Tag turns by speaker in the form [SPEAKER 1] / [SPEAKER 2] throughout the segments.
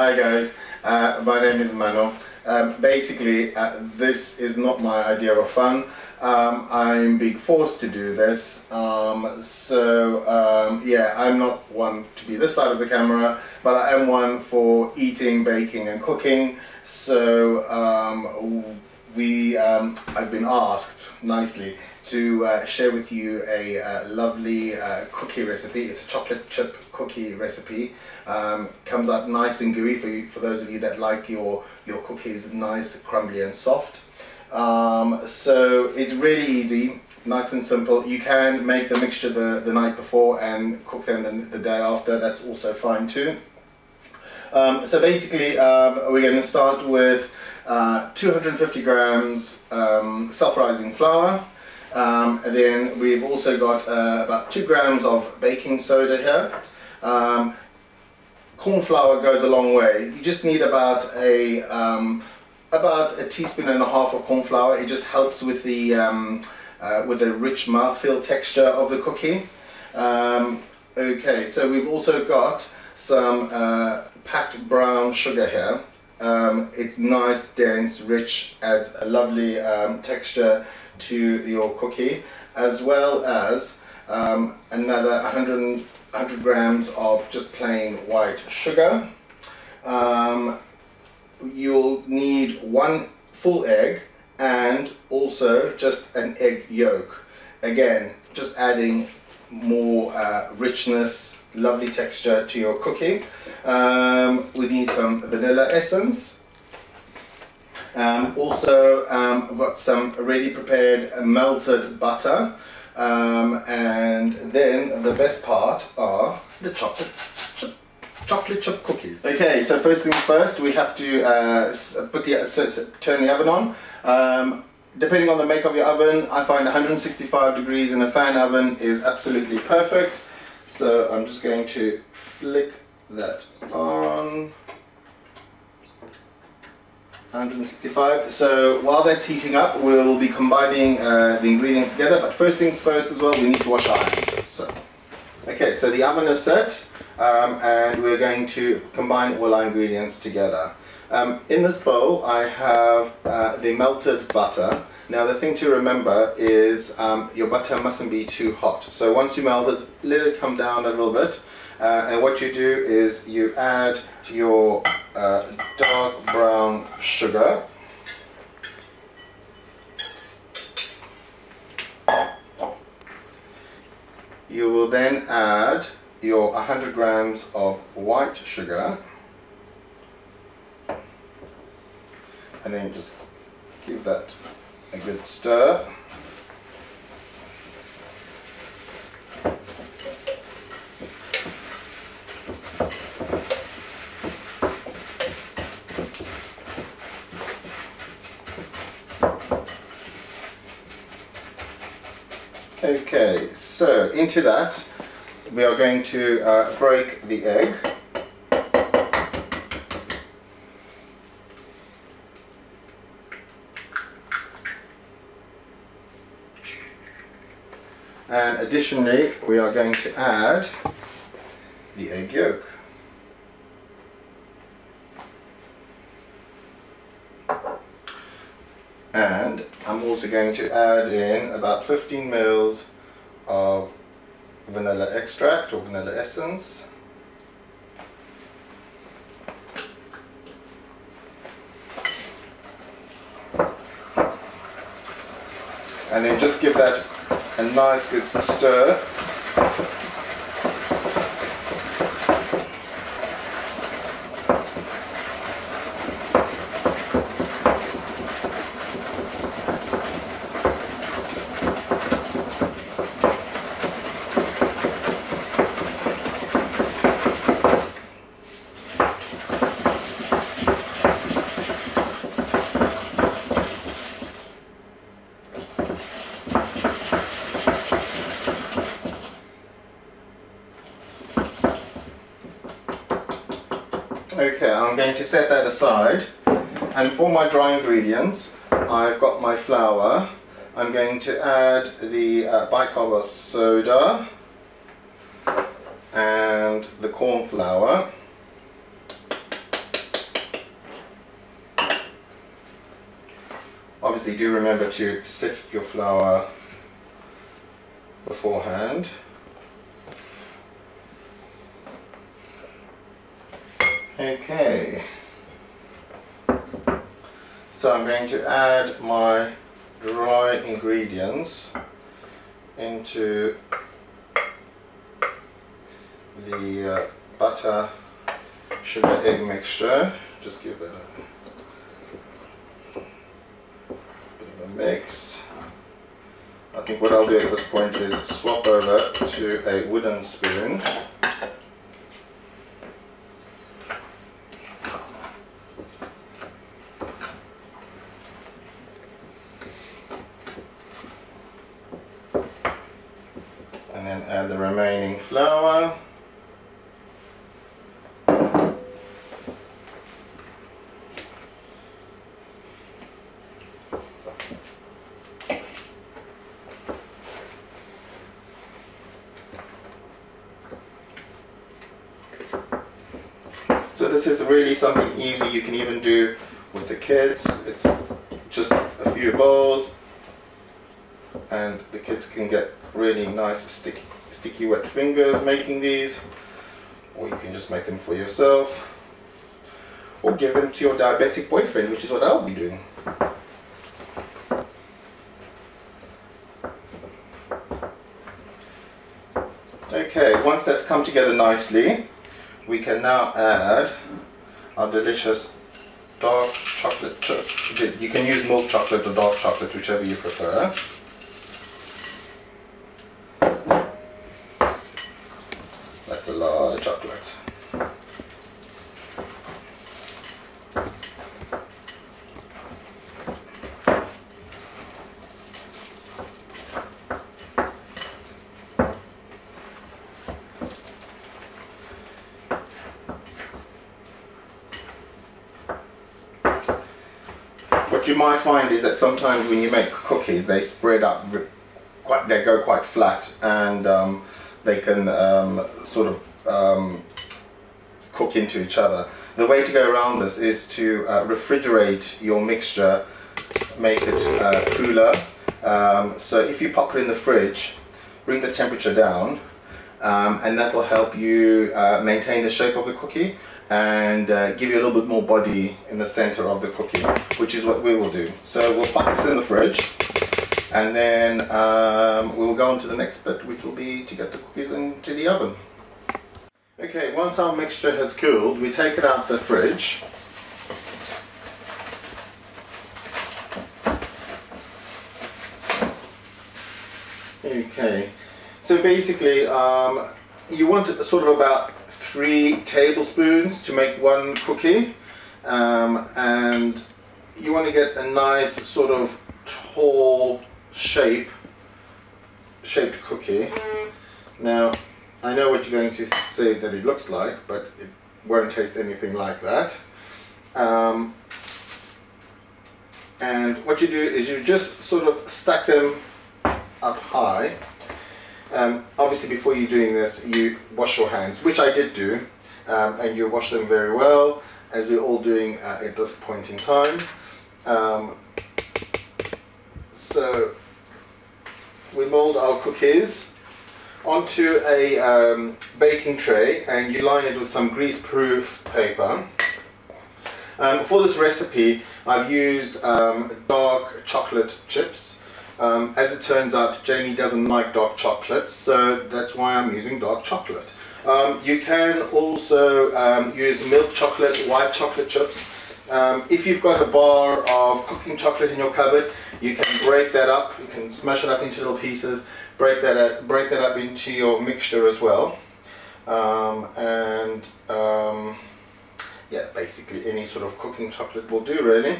[SPEAKER 1] Hi guys, uh, my name is Mano. Um, basically, uh, this is not my idea of fun. Um, I'm being forced to do this. Um, so, um, yeah, I'm not one to be this side of the camera, but I am one for eating, baking, and cooking. So, um, we, um, I've been asked nicely to uh, share with you a uh, lovely uh, cookie recipe. It's a chocolate chip cookie recipe. Um, comes out nice and gooey for you, for those of you that like your your cookies nice, crumbly and soft. Um, so it's really easy, nice and simple. You can make the mixture the, the night before and cook them the, the day after. That's also fine too. Um, so basically, um, we're going to start with uh, 250 grams um, self-rising flour. Um, and then we've also got uh, about two grams of baking soda here. Um, corn flour goes a long way. You just need about a um, about a teaspoon and a half of corn flour. It just helps with the uh, with the rich mouthfeel texture of the cookie. Okay, so we've also got some uh, packed brown sugar here. Um, it's nice, dense, rich, adds a lovely texture to your cookie as well as um, another 100, 100 grams of just plain white sugar. Um, you'll need one full egg and also just an egg yolk. Again, just adding more uh, richness, lovely texture to your cookie. Um, we need some vanilla essence um, also, um, I've got some ready prepared melted butter. Um, and then the best part are the chocolate chocolate chip cookies. Okay, so first things first, we have to uh, put the so, turn the oven on. Um, depending on the make of your oven, I find 165 degrees in a fan oven is absolutely perfect. So I'm just going to flick that on. 165. So while that's heating up, we'll be combining uh, the ingredients together. But first things first as well, we need to wash our hands. So, okay, so the oven is set, um, and we're going to combine all our ingredients together. Um, in this bowl, I have uh, the melted butter. Now the thing to remember is um, your butter mustn't be too hot. So once you melt it, let it come down a little bit. Uh, and what you do is you add your uh, dark brown sugar. You will then add your 100 grams of white sugar and then just give that a good stir. Okay, so into that we are going to uh, break the egg. And additionally, we are going to add the egg yolk. And I'm also going to add in about 15 mils of vanilla extract or vanilla essence. And then just give that a nice good stir. Okay, I'm going to set that aside. And for my dry ingredients, I've got my flour. I'm going to add the uh, bicarb of soda and the corn flour. Obviously do remember to sift your flour beforehand. Okay. So I'm going to add my dry ingredients into the uh, butter sugar egg mixture. Just give that a bit of a mix. I think what I'll do at this point is swap over to a wooden spoon. Then add the remaining flour. So this is really something easy you can even do with the kids. It's just a few bowls and the kids can get really nice sticky, sticky wet fingers making these or you can just make them for yourself or give them to your diabetic boyfriend which is what I'll be doing. Okay, once that's come together nicely we can now add our delicious dark chocolate chips. You can use milk chocolate or dark chocolate, whichever you prefer. That's a lot of chocolate. What you might find is that sometimes when you make cookies, they spread up quite, they go quite flat, and um, they can um, sort of um, cook into each other. The way to go around this is to uh, refrigerate your mixture, make it uh, cooler. Um, so if you pop it in the fridge, bring the temperature down, um, and that will help you uh, maintain the shape of the cookie and uh, give you a little bit more body in the center of the cookie, which is what we will do. So we'll pop this in the fridge and then um, we'll go on to the next bit, which will be to get the cookies into the oven. Okay, once our mixture has cooled, we take it out the fridge. Okay, so basically um, you want sort of about three tablespoons to make one cookie um, and you want to get a nice sort of tall shape shaped cookie. Now I know what you're going to say that it looks like but it won't taste anything like that. Um, and what you do is you just sort of stack them up high. Um, obviously before you're doing this you wash your hands which I did do um, and you wash them very well as we're all doing uh, at this point in time. Um, so we mold our cookies onto a um, baking tray and you line it with some grease proof paper um, for this recipe I've used um, dark chocolate chips um, as it turns out, Jamie doesn't like dark chocolate, so that's why I'm using dark chocolate. Um, you can also um, use milk chocolate, white chocolate chips. Um, if you've got a bar of cooking chocolate in your cupboard, you can break that up. You can smash it up into little pieces, break that up, break that up into your mixture as well. Um, and um, yeah, basically any sort of cooking chocolate will do really.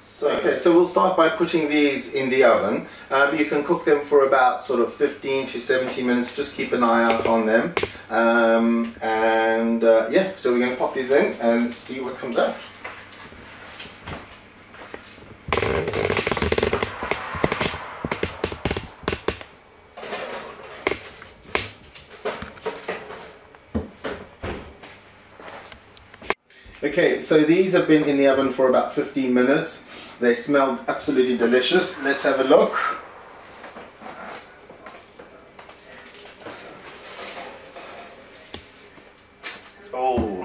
[SPEAKER 1] So, okay, so we'll start by putting these in the oven. Um, you can cook them for about sort of 15 to 17 minutes. Just keep an eye out on them. Um, and uh, yeah, so we're going to pop these in and see what comes out. Okay, so these have been in the oven for about 15 minutes. They smelled absolutely delicious. Let's have a look. Oh,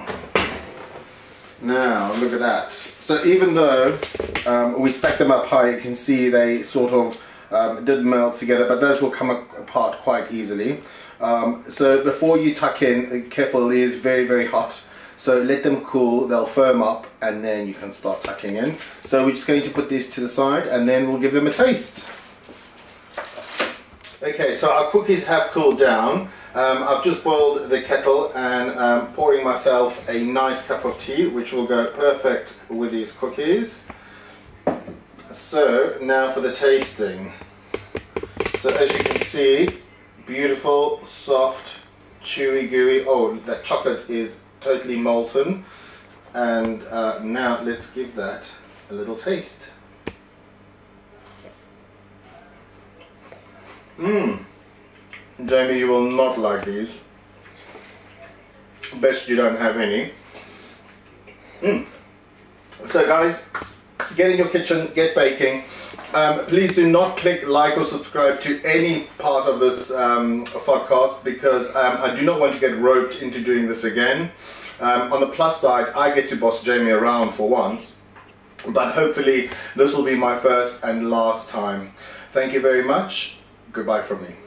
[SPEAKER 1] now look at that. So even though um, we stacked them up high, you can see they sort of um, did melt together, but those will come apart quite easily. Um, so before you tuck in, careful, it is very, very hot. So let them cool, they'll firm up, and then you can start tucking in. So we're just going to put these to the side, and then we'll give them a taste. Okay, so our cookies have cooled down. Um, I've just boiled the kettle and um, pouring myself a nice cup of tea, which will go perfect with these cookies. So now for the tasting. So as you can see, beautiful, soft, chewy, gooey. Oh, the chocolate is totally molten. And uh, now let's give that a little taste. Mmm. Jamie, you will not like these. Best you don't have any. Mmm. So guys, get in your kitchen, get baking. Um, please do not click like or subscribe to any part of this um, podcast because um, I do not want to get roped into doing this again. Um, on the plus side, I get to boss Jamie around for once, but hopefully this will be my first and last time. Thank you very much. Goodbye from me.